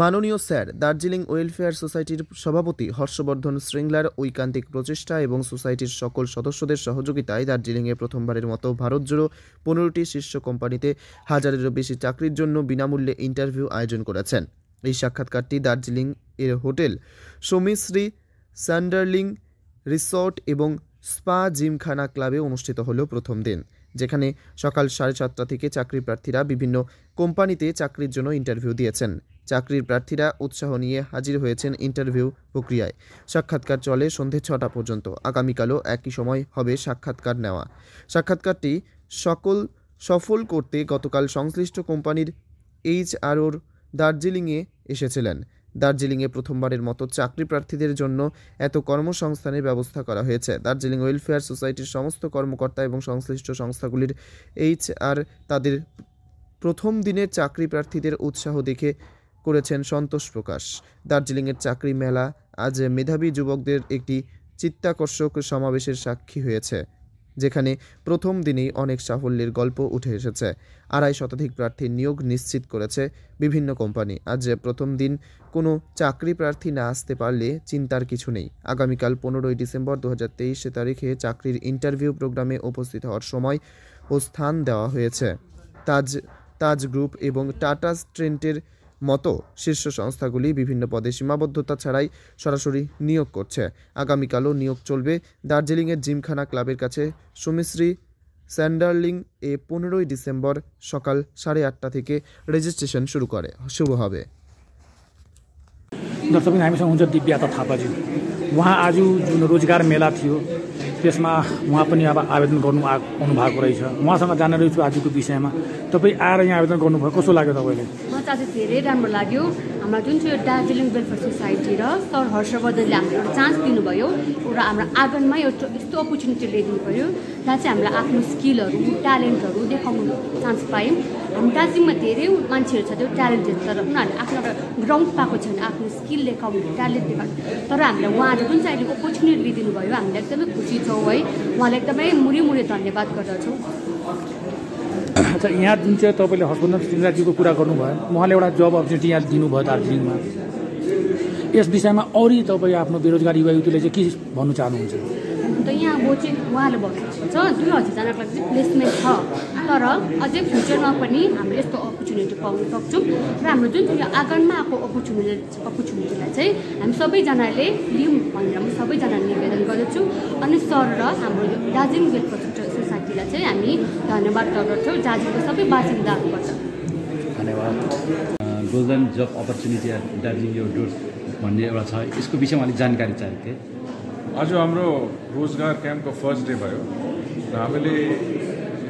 মাননীয় sir, Darjeeling welfare সোসাইটির সভাপতি হর্ষবর্ধন শৃঙ্গলার ঐকান্তিক প্রচেষ্টা এবং সোসাইটির সকল সদস্যদের সহযোগিতায় দার্জিলিংয়ে প্রথমবারের মতো ভারত জুড়ো পনেরোটি শীর্ষ কোম্পানিতে হাজারেরও বেশি চাকরির জন্য বিনামূল্যে ইন্টারভিউ আয়োজন করেছেন। এই সাক্ষাৎকারটি দার্জিলিং এর হোটেল সমিশ্রী স্যান্ডারলিং রিসর্ট এবং স্পা জিমখানা ক্লাবে অনুষ্ঠিত হলো প্রথম দিন, যেখানে সকাল সাড়ে সাতটা থেকে চাকরি প্রার্থীরা বিভিন্ন কোম্পানিতে চাকরির জন্য ইন্টারভিউ দিয়েছেন। চাকরির প্রার্থীরা উৎসাহ নিয়ে হাজির হয়েছেন ইন্টারভিউ প্রক্রিয়ায়। সাক্ষাৎকার চলে সন্ধে ছটা পর্যন্ত। আগামীকালও একই সময় হবে সাক্ষাৎকার নেওয়া। সাক্ষাৎকারটি সকল সফল করতে গতকাল সংশ্লিষ্ট কোম্পানির এইচআরওর দার্জিলিংয়ে এসেছিলেন। দার্জিলিংয়ে প্রথমবারের মতো চাকরি প্রার্থীদের জন্য এত কর্মসংস্থানের ব্যবস্থা করা হয়েছে। দার্জিলিং ওয়েলফেয়ার সোসাইটির সমস্ত কর্মকর্তা এবং সংশ্লিষ্ট সংস্থাগুলির এইচআর তাদের প্রথম দিনের চাকরি প্রার্থীদের উৎসাহ দেখে করেছেন সন্তোষ প্রকাশ। দার্জিলিংয়ের চাকরি মেলা আজ মেধাবী যুবকদের একটি চিত্তাকর্ষক সমাবেশের সাক্ষী হয়েছে, যেখানে প্রথম দিনেই অনেক সাফল্যের গল্প উঠে এসেছে। আড়াই শতাধিক প্রার্থীর নিয়োগ নিশ্চিত করেছে বিভিন্ন কোম্পানি। আজ প্রথম দিন কোনো চাকরি প্রার্থী না আসতে পারলে চিন্তার কিছু নেই। আগামীকাল পনেরোই ডিসেম্বর দু হাজার তারিখে চাকরির ইন্টারভিউ প্রোগ্রামে উপস্থিত হওয়ার সময় ও স্থান দেওয়া হয়েছে। তাজ তাজ গ্রুপ এবং টাটা স্ট্রেন্টের মতো শীর্ষ সংস্থাগুলি বিভিন্ন পদে সীমাবদ্ধতা ছাড়াই সরাসরি নিয়োগ করছে আগামীকালও নিয়োগ চলবে দার্জিলিংয়ের জিমখানা ক্লাবের কাছে সুমিশ্রী স্যান্ডারলিং এ পনেরোই ডিসেম্বর সকাল সাড়ে আটটা থেকে রেজিস্ট্রেশন শুরু করে শুরু হবে दर्शक हामीसँग हुन्छ दिव्याता थापाज्यू उहाँ आज जुन रोजगार मेला थियो त्यसमा उहाँ पनि अब आवेदन गर्नु आ आउनु भएको रहेछ उहाँसँग जान्न रहेछु आजको विषयमा तपाईँ आएर यहाँ आवेदन गर्नुभयो कस्तो लाग्यो तपाईँले मलाई चाहिँ धेरै राम्रो लाग्यो। हाम्रो जुन चाहिँ यो दार्जिलिङ वेलफेयर सोसाइटी र सर हर्षवर्धनले हामीलाई एउटा चान्स दिनुभयो एउटा हाम्रो आँगनमा एउटा यस्तो अपर्च्युनिटी ल्याइदिनु पऱ्यो जहाँ चाहिँ हामीलाई आफ्नो स्किलहरू ट्यालेन्टहरू देखाउनु चान्स पायौँ। हाम्रो दार्जिलिङमा धेरै मान्छेहरू छ त्यो ट्यालेन्टेड तर उनीहरूले आफ्नो एउटा ग्राउन्ड पाएको छैन आफ्नो स्किल देखाउनु ट्यालेन्ट देखाउनु। तर हामीलाई उहाँले जुन चाहिँ अहिले अपर्च्युनिटी दिनुभयो हामीलाई एकदमै खुसी छौँ है। उहाँलाई एकदमै मुरी मुरी धन्यवाद गर्दछौँ। अच्छा यहाँ जुन चाहिँ तपाईँले हस्बन्ड सिंहराजीको कुरा गर्नुभयो उहाँले एउटा जब अपर्च्युनिटी यहाँ दिनुभयो दार्जिलिङमा। यस विषयमा अरू तपाईँ आफ्नो बेरोजगार युवा युवतीले चाहिँ के भन्नु चाहनुहुन्छ? अन्त यहाँ अब चाहिँ उहाँले भन्नुहुन्छ दुई हजारजनाको लागि चाहिँ प्लेसमेन्ट छ। तर अझै फ्युचरमा पनि हामीले यस्तो अपर्च्युनिटी पाउन सक्छौँ र हाम्रो जुन चाहिँ यो आँगनमा आएको अपर्च्युनिटी अपर्च्युनिटीलाई चाहिँ हामी सबैजनाले लिउँ भनेर म सबैजना निवेदन गर्दछु। अनि सर र हाम्रो दार्जिलिङ वेलफेयर सोसाइटीलाई चाहिँ हामी धन्यवाद गर्दछौँ। दार्जिलिङको सबै बासिन्दाहरूबाट धन्यवाद। गोल्डन जब अपर्च्युनिटी दार्जिलिङ यो डोर्स भन्ने एउटा छ। यसको विषयमा अलिक जानकारी चाहिएको थियो। आज हाम्रो रोजगार क्याम्पको फर्स्ट डे भयो। र हामीले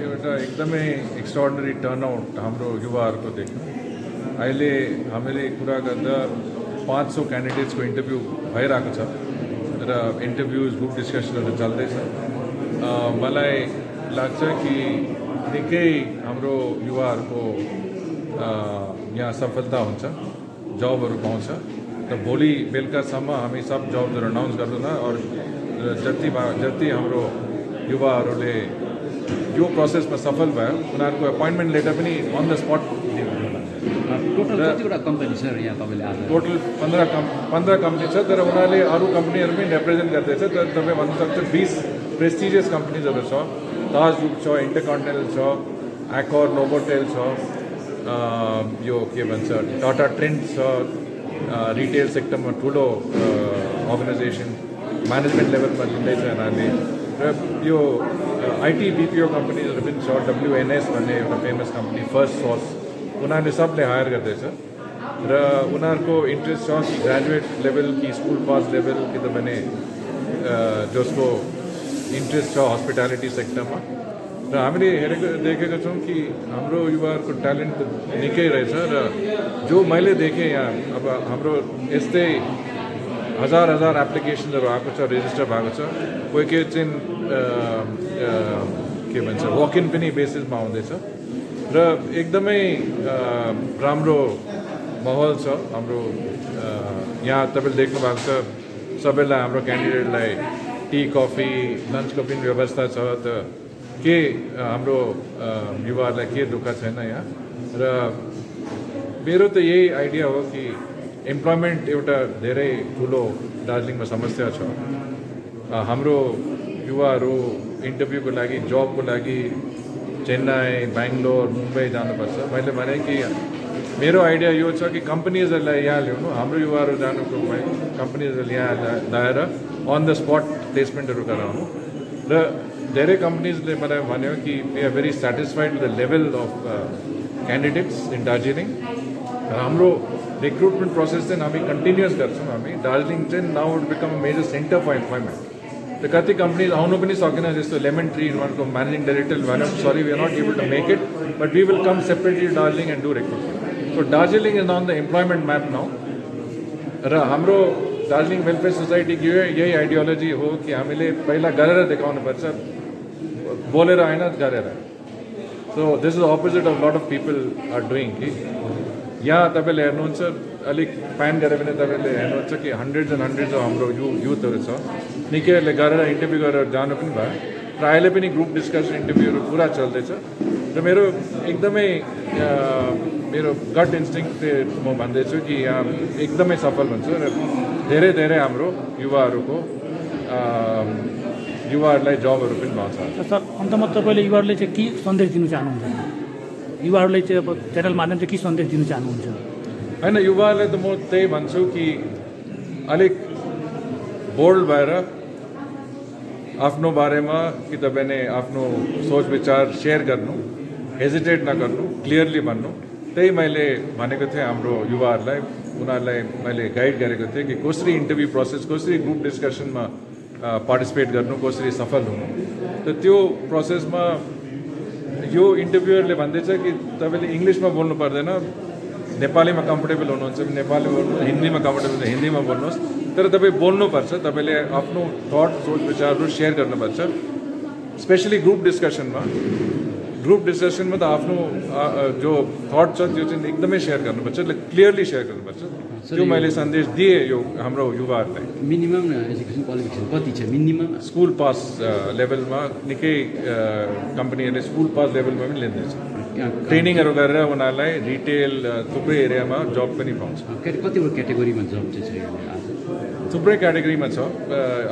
एउटा एकदमै एक्स्ट्राअर्डनरी टर्नआउट हाम्रो युवाहरूको देख्यौँ। अहिले हामीले कुरा गर्दा पाँच सौ क्यान्डिडेट्सको इन्टरभ्यू भइरहेको छ। र इन्टरभ्युज ग्रुप डिस्कसनहरू चल्दैछ। मलाई लाग्छ कि निकै हाम्रो युवाहरूको अ, यहाँ सफलता हुन्छ जबहरू पाउँछ। र भोलि बेलुकासम्म हामी सब जबहरू अनाउन्स गर्दैनौँ अरू जति भा जति हाम्रो युवाहरूले यो प्रोसेसमा सफल भयो उनीहरूको एपोइन्टमेन्ट लेटर पनि अन द स्पट टोटल र- कतिवटा कंपनी छ यहाँ तपाईँले आज? टोटल पन्ध्र कम् पन्ध्र कंपनी छ तर उनीहरूले अरू कम्पनीहरू पनि रिप्रेजेन्ट गर्दैछ। तर तपाईँ भन्नु सक्छ बिस प्रेस्टिजियस कम्पनीजहरू छ ताज ग्रुप छ इन्टरकन्टिनेन्टल छ एकोर नोभोटेल छ अ, यो के भन्छ टाटा ट्रेन्ड छ रिटेल सेक्टरमा ठुलो अर्गनाइजेसन म्यानेजमेन्ट लेभलमा लिँदैछ यिनीहरूले र यो आइटी बिपिओ कम्पनीहरू पनि छ डब्लुएनएस भन्ने एउटा फेमस कम्पनी फर्स्ट सोर्स उनीहरूले सबले हायर गर्दैछ र उनीहरूको इन्ट्रेस्ट छ कि ग्रेजुएट लेभल कि स्कुल पास लेभल कि त भने अ, जसको इन्ट्रेस्ट छ हस्पिटालिटी सेक्टरमा र हामीले हेरेको देखेका छौँ कि हाम्रो युवाहरूको ट्यालेन्ट निकै रहेछ र जो मैले देखेँ यहाँ अब हाम्रो यस्तै हजार हजार एप्लिकेसनहरू आएको छ रेजिस्टर भएको छ कोही कोही चाहिँ के भन्छ वक इन पनि बेसिसमा आउँदैछ। र एकदमै राम्रो माहौल छ हाम्रो यहाँ तपाईँले देख्नु भएको छ सबैलाई हाम्रो क्यान्डिडेटलाई टी कफी लन्चको पनि व्यवस्था छ त। के हाम्रो युवाहरूलाई के दुःख छैन यहाँ? र मेरो त यही आइडिया हो कि इम्प्लोइमेन्ट एउटा धेरै ठुलो दार्जिलिङमा समस्या छ। हाम्रो युवाहरू इन्टरभ्यूको लागि जबको लागि चेन्नई बेङ्गलोर मुम्बई जानुपर्छ। मैले भने कि मेरो आइडिया यो छ कि कम्पनीजहरूलाई यहाँ ल्याउनु। हाम्रो युवाहरू जानुको भए कम्पनीजहरूले यहाँ अन द स्पट प्लेसमेन्टहरू गराउनु र धेरै कम्पनीजले मलाई भन्यो कि we are very satisfied the level of candidates in Darjeeling र हाम्रो रिक्रुटमेन्ट प्रोसेस हामी कन्टिन्युस गर्छौँ हामी दार्जिलिङ चाहिँ now would become a major centre for employment र कति कम्पनीज आउनु पनि सकेन जस्तो लेमन ट्री उहाँको म्यानेजिङ डाइरेक्टरले भन्यो sorry we are not able to make it but we will come separately Darjeeling and do recruitment so Darjeeling is on the employment map now र दार्जिलिङ वेलफेयर सोसाइटीको यो यही आइडियोलोजी हो कि हामीले पहिला गरेर देखाउनुपर्छ बोलेर होइन गरेर। So this is opposite of lot of people are doing कि यहाँ तपाईँले हेर्नुहुन्छ अलिक प्यान गऱ्यो भने तपाईँले हेर्नुहुन्छ कि हन्ड्रेड्स एन्ड हन्ड्रेड्स अफ हाम्रो यु युथहरू छ। निकैहरूले गरेर इन्टरभ्यू गरेर जानु पनि भयो। र अहिले पनि ग्रुप डिस्कसन इन्टरभ्यूहरू पुरा चल्दैछ। र मेरो एकदमै मेरो गट इन्स्टिङ म भन्दैछु कि यहाँ एकदमै सफल हुन्छ र धेरै धेरै हाम्रो युवाहरूको युवाहरूलाई जबहरू पनि पाउँछ र सर अन्तमा तपाईँले युवाहरूले चाहिँ के सन्देश दिनु चाहनुहुन्छ? युवाहरूले चाहिँ अब च्यानल माध्यम चाहिँ के सन्देश दिनु चाहनुहुन्छ? होइन युवाहरूलाई त म त्यही भन्छु कि अलिक बोल्ड भएर आफ्नो बारेमा कि तपाईँले आफ्नो सोच विचार सेयर गर्नु हेजिटेट नगर्नु क्लियरली भन्नु। त्यही मैले भनेको थिएँ हाम्रो युवाहरूलाई उनीहरूलाई मैले गाइड गरेको थिएँ कि कसरी इन्टरभ्यू प्रोसेस कसरी ग्रुप डिस्कसनमा पार्टिसिपेट गर्नु कसरी सफल हुनु। त त्यो प्रोसेसमा यो इन्टरभ्युअरले भन्दैछ कि तपाईँले इङ्ग्लिसमा बोल्नु पर्दैन नेपालीमा कम्फर्टेबल हुनुहुन्छ भने नेपालीमा हिन्दीमा कम्फर्टेबल हुन्छ हिन्दीमा बोल्नुहोस्। तर तपाईँ बोल्नुपर्छ तपाईँले आफ्नो थट सोच विचारहरू सेयर गर्नुपर्छ। स्पेसली ग्रुप डिस्कसनमा ग्रुप डिस्कसनमा त आफ्नो जो थट छ त्यो चाहिँ एकदमै सेयर गर्नुपर्छ क्लियरली सेयर गर्नुपर्छ त्यो मैले सन्देश दिएँ यो हाम्रो युवाहरूलाई मिनिमम एजुकेसन क्वालिफिकेसन कति छ मिनिमम स्कुल पास लेभलमा निकै कम्पनीहरूले स्कुल पास लेभलमा पनि लिँदैछ ट्रेनिङहरू गरेर उनीहरूलाई रिटेल थुप्रै एरियामा जब पनि पाउँछ कतिवटा क्याटेगोरीमा जब चाहिँ थुप्रै क्याटेगोरीमा छ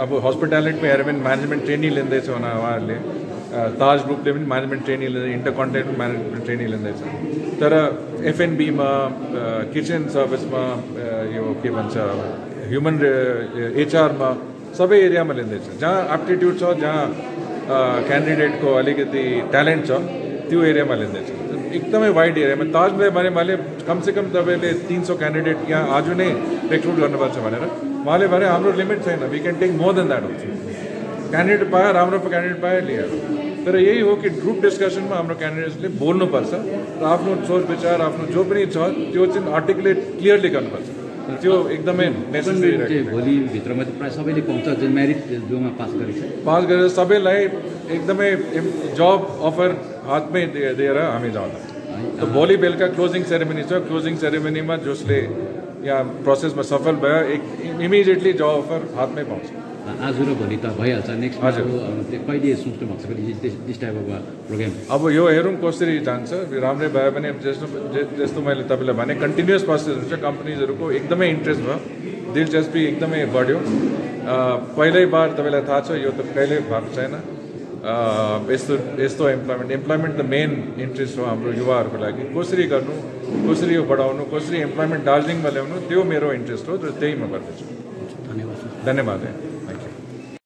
अब हस्पिटालिटीमा हेऱ्यो भने म्यानेजमेन्ट ट्रेनिङ लिँदैछ उनी उहाँहरूले ताज ग्रुपले पनि म्यानेजमेन्ट ट्रेनिङ लिँदै इन्टर कन्टेन्ट म्यानेजमेन्ट ट्रेनिङ लिँदैछ तर एफएनबीमा किचन सर्भिसमा यो के भन्छ ह्युमन एचआरमा सबै एरियामा लिँदैछ जहाँ एप्टिट्युड छ जहाँ क्यान्डिडेटको अलिकति ट्यालेन्ट छ त्यो एरियामा लिँदैछ एकदमै वाइड एरियामा ताजले भने मैले कमसेकम तपाईँले तिन सौ क्यान्डिडेट यहाँ आज नै रिक्रुट गर्नुपर्छ भनेर उहाँले भने हाम्रो लिमिट छैन we can take more than that हुन्छ क्यान्डिडेट पायो राम्रो क्यान्डिडेट पायो लिएर तर यही हो कि ग्रुप डिस्कसनमा हाम्रो क्यान्डिडेट्सले बोल्नुपर्छ र आफ्नो सोच विचार आफ्नो जो पनि छ त्यो चाहिँ आर्टिकुलेट क्लियरली गर्नुपर्छ त्यो एकदमै भोलिभित्रमा प्रायः सबैले पाउँछ जुन म्यारिट जोमा पास गरेको छ पास गरेर सबैलाई एकदमै जब अफर हातमै दिए- दिएर हामी जाँदा त भोलि बेलुका क्लोजिङ सेरेमनी छ क्लोजिङ सेरेमनीमा जसले यहाँ प्रोसेसमा सफल भयो एक इमिडिएटली जब अफर हातमै पाउँछ आज र भोलि त भइहाल्छ। नेक्स्ट हजुर। त्यो कहिले सोच्नु भएको छ कहिले दिस टाइप अफ प्रोग्राम? अब यो हेरौँ कसरी जान्छ। राम्रै भयो भने जस्तो जस्तो मैले तपाईँलाई भने कन्टिन्युस प्रोसेस हुन्छ। कम्पनीजहरूको एकदमै इन्ट्रेस्ट भयो। दिलचस्पी एकदमै बढ्यो। पहिल्यै बार तपाईँलाई थाहा छ यो त कहिल्यै भएको छैन। यस्तो यस्तो इम्प्लोइमेन्ट इम्प्लोइमेन्ट त मेन इन्ट्रेस्ट हो हाम्रो युवाहरूको लागि। कसरी गर्नु कसरी यो बढाउनु कसरी इम्प्लोइमेन्ट दार्जिलिङमा ल्याउनु त्यो मेरो इन्ट्रेस्ट हो र त्यही म गर्दैछु। धन्यवाद धन्यवाद। है